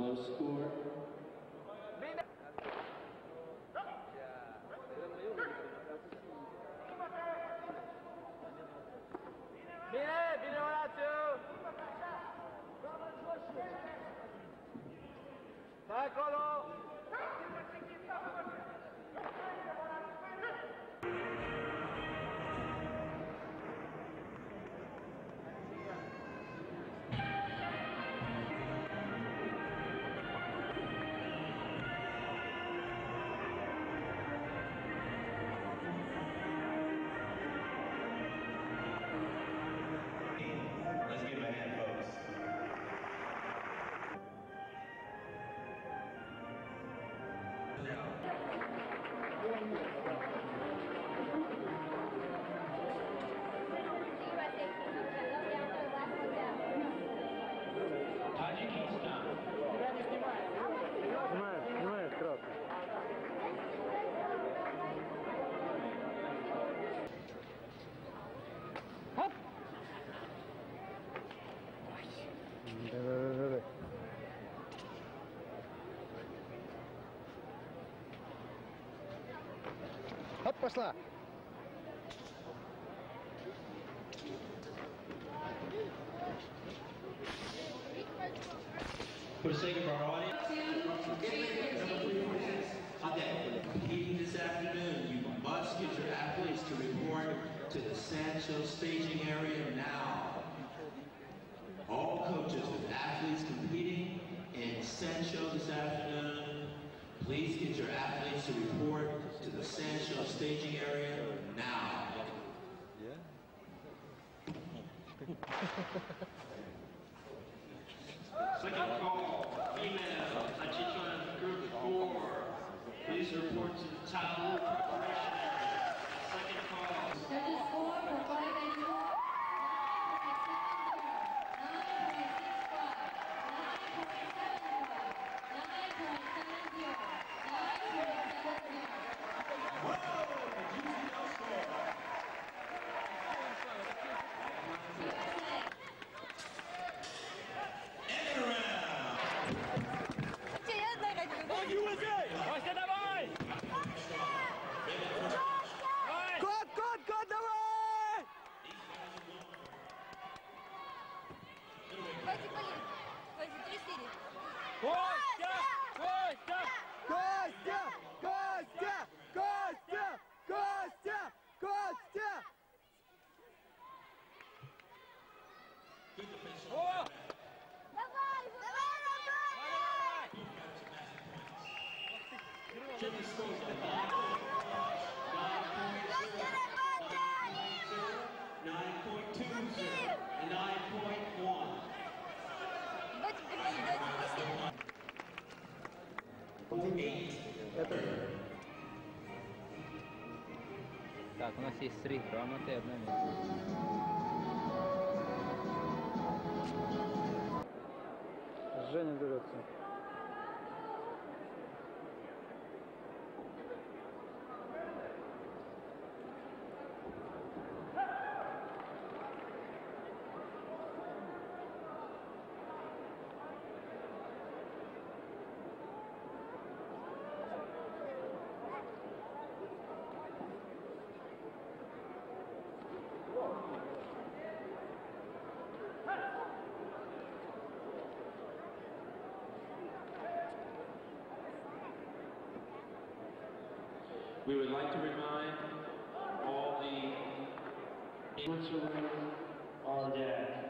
close score. Wrestler. For the sake of our audience, okay. even this afternoon, you must get your athletes to report to the Sanshou staging area now. All coaches with athletes competing in Sanshou this afternoon, please get your athletes to report to the Sanshou staging area now. Second call, female, Tai Chi Chuan group four. Please report to the preparation. Second call. Так, у нас есть три грамоты одна медь. Женя берется. We would like to remind all the Switzerland are dead. Lights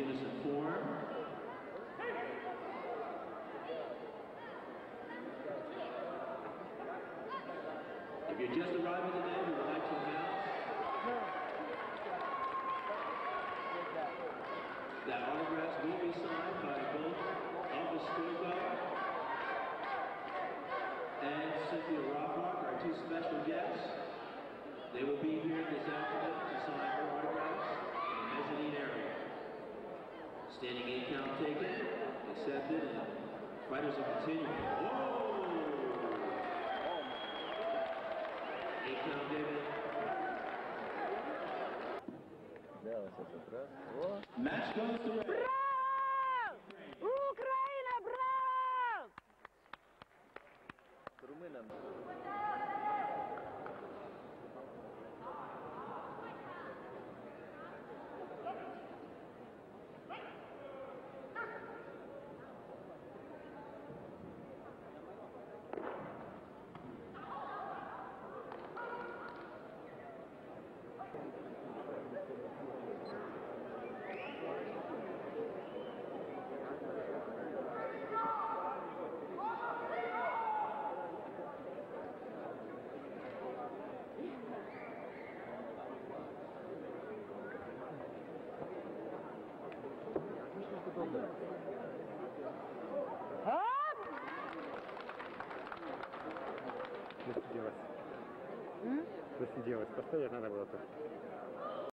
Excellent unison form. If you're just arriving today, we would like to announce that autographs will be signed by both Elvis Stilgar and Cynthia Rothrock, our two special guests. They will be here this afternoon to sign autographs in the mezzanine area. Standing eight count taken, accepted, and fighters are continuing. Whoa! Eight count, David. Match goes to Засиделась. Засиделась. Постоять надо было тут.